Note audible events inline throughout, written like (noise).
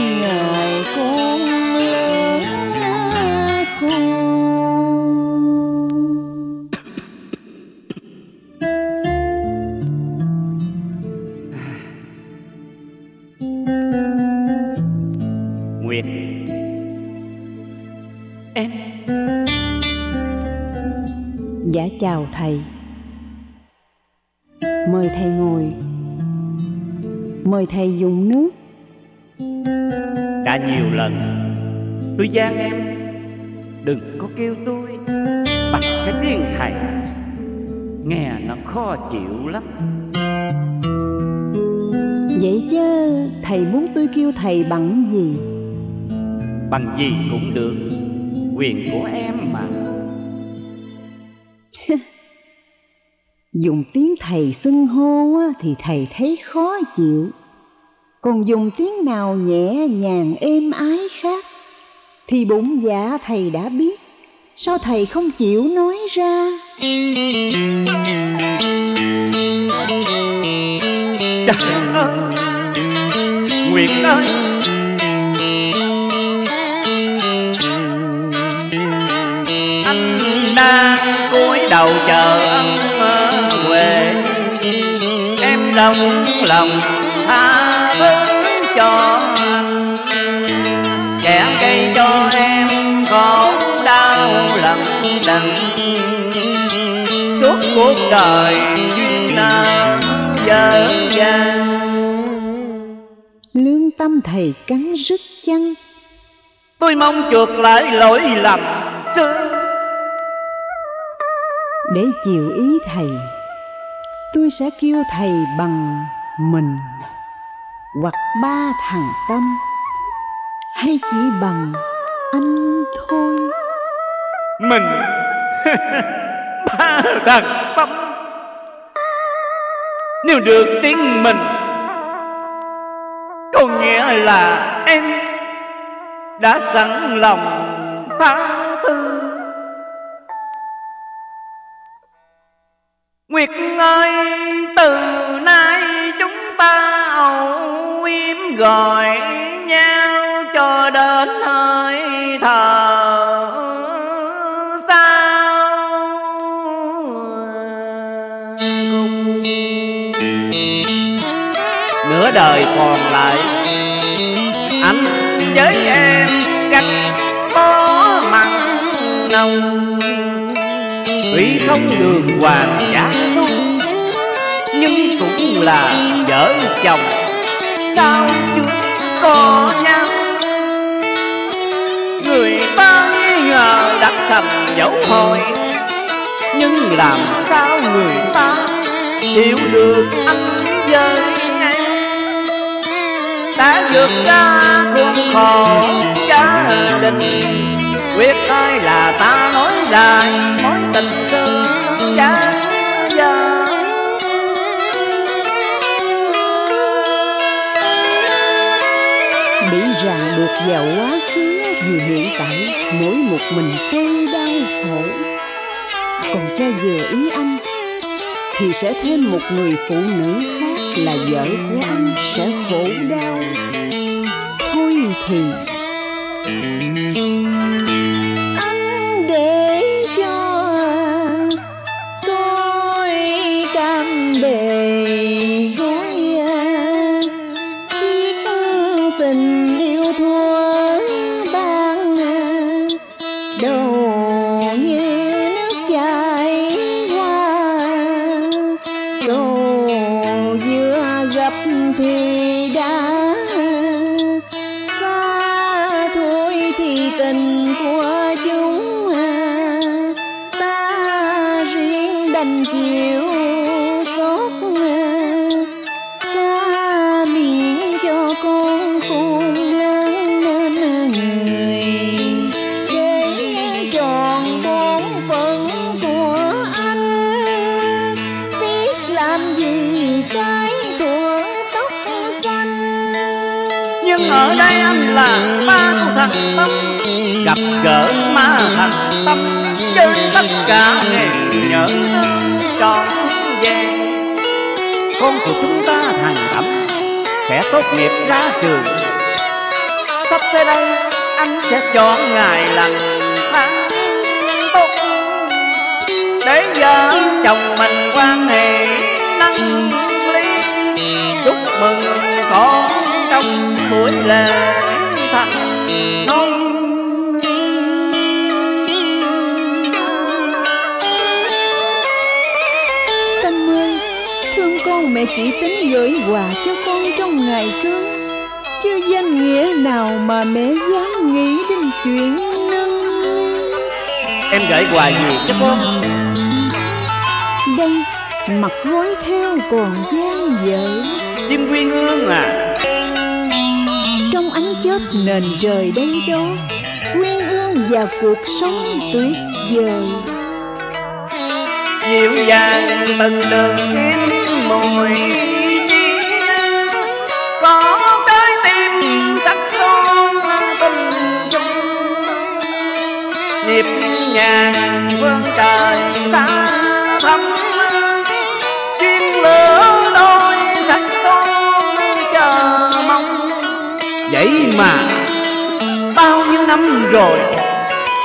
ngày con lớn Nguyệt. Em. Dạ chào thầy. Mời thầy ngồi. Mời thầy dùng nước. Đã nhiều lần. Tôi gian em Đừng có kêu tôi Bằng cái tiếng thầy. Nghe nó khó chịu lắm. Vậy chứ thầy muốn tôi kêu thầy bằng gì? Bằng gì cũng được Quyền của em mà. Dùng tiếng thầy xưng hô thì thầy thấy khó chịu còn dùng tiếng nào nhẹ nhàng êm ái khác? Thì bụng dạ thầy đã biết. Sao thầy không chịu nói ra? Trời ơi Nguyệt ơi Anh đang cúi đầu chờ ân huệ. Em đồng lòng tha cho anh Kẻ gây cho em khổ đau lận đận Suốt cuộc đời duyên nợ dở dang Lương tâm thầy cắn rứt chăng? Tôi mong chuộc lại lỗi lầm xưa Để chiều ý thầy Tôi sẽ kêu thầy bằng mình hoặc ba thằng Tâm. Hay chỉ bằng anh thôi. Mình. (laughs) Ba thằng tâm. Nếu được tiếng mình Có nghĩa là em Đã sẵn lòng tha thứ. Nguyệt ơi đời còn lại. Anh với em cách bó mặn nồng, Tuy không đường hoàng giá tung Nhưng cũng là vợ chồng. Sao chưa có nhau? Người ta nghi ngờ đã thầm dấu hồi Nhưng làm sao người ta Hiểu được anh với đã vượt ra khuôn khổ gia đình Quyết ai là ta nói lại mối tình xưa cha giờ Bị ràng buộc vào quá khứ, Dù hiện tại mỗi một mình tôi đau khổ. Còn cho vừa ý anh, Thì sẽ thêm một người phụ nữ khác. Là vợ của anh sẽ khổ đau. Thôi thì, anh để cho tôi cam bề gối chiếc tình Nhưng ở đây anh là ba của thằng Tâm Gặp gỡ thành Tâm Với tất cả niềm nhớ trọn vẹn Con của chúng ta thành Tâm, Sẽ tốt nghiệp ra trường. Sắp tới đây, anh sẽ chọn ngày lành tháng tốt. Để vợ chồng mình quan hệ năng ly Chúc mừng con trong buổi lễ thành. Nông mẹ chỉ tính gửi quà cho con trong ngày cưới. Chứ danh nghĩa nào mà mẹ dám nghĩ đến chuyện nâng Em gửi quà gì cho con? Đây mặt gói theo còn gian dở Chim quyên ương à. Trong ánh chớp nền trời đây đó Quyên ương và cuộc sống tuyệt vời Dịu dàng từng đường kiếm mùi chi. Có tới tim sắc son tình chung. Nhịp nhàng vương trời xa thắm Chuyên lửa đôi sắc son chờ mong. Vậy mà bao nhiêu năm rồi,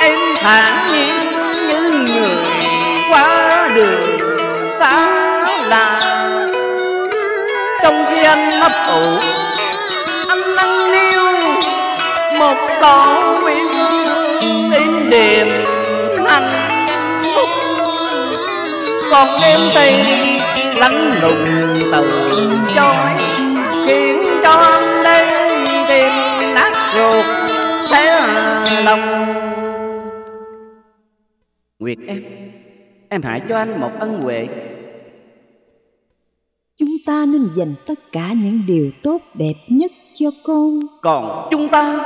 Em thản nhiên anh lấp ủ. Anh nâng niu một tổ quyến im đềm hạnh phúc. Còn em thì lánh lùng từ chối, Khiến cho anh đây tìm nát ruột thế lòng. Nguyệt em Em hãy cho anh một ân huệ ta nên dành tất cả những điều tốt đẹp nhất cho con. Còn chúng ta?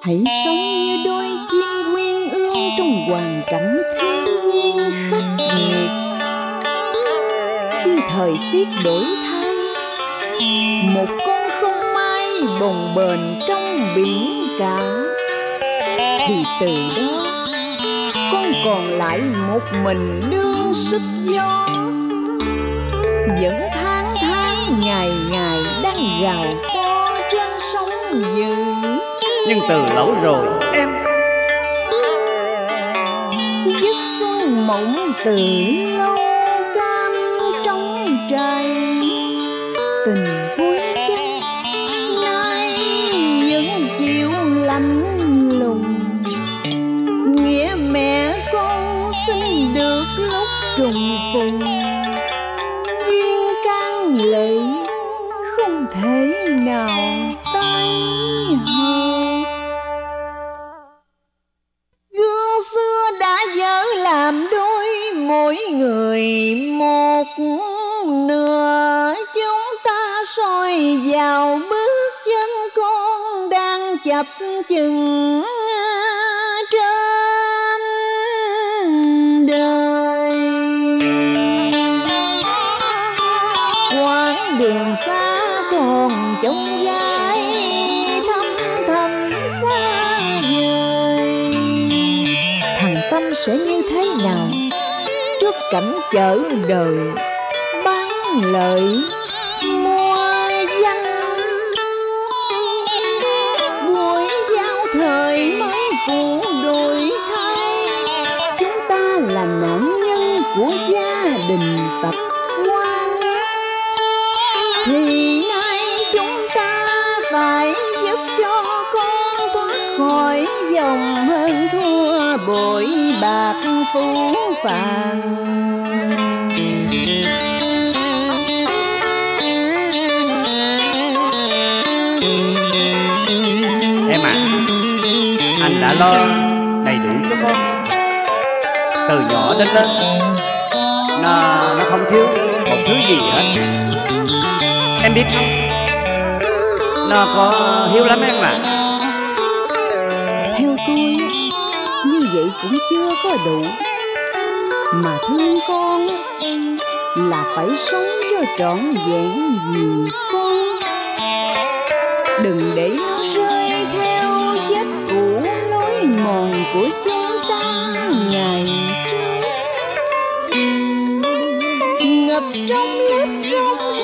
Hãy sống như đôi chim nguyên ương trong hoàn cảnh thiên nhiên khắc nghiệt. Khi thời tiết đổi thay Một con không mai bồng bềnh trong biển cả. Thì từ đó con còn lại một mình đương sức gió Vẫn tháng tháng ngày ngày đang gào to trên sóng dữ. Nhưng từ lâu rồi em Giấc xuân mộng từ lâu cam trong trái sẽ như thế nào? Trước cảnh chở đời, bán lợi, mua danh buổi giao thời mới cũ đổi thay. Chúng ta là nạn nhân của gia đình tập quan. Thì nay chúng ta phải giúp cho con thoát khỏi dòng hơn thua bội bạc phú phàng. Em à Anh đã lo đầy đủ cho con. Từ nhỏ đến lớn Nó, nó không thiếu một thứ gì hết. Em biết không? Nó có hiếu lắm em à theo tôi vậy cũng chưa có đủ. Mà thương con là phải sống cho trọn vẹn vì con. Đừng để nó rơi theo vết cũ lối mòn của chúng ta ngày trước. Ngập trong lớp rong rêu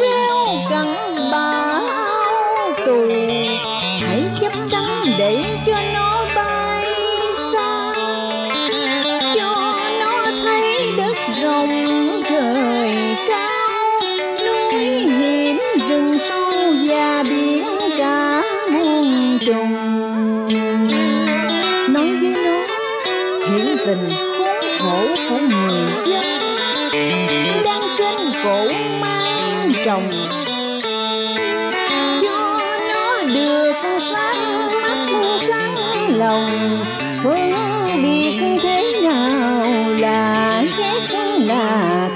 thế giới nó. Hiện tình khốn khổ của người dân đang trên cổ mang trồng cho nó được sáng mắt, sáng lòng, phân biệt thế nào là ghét là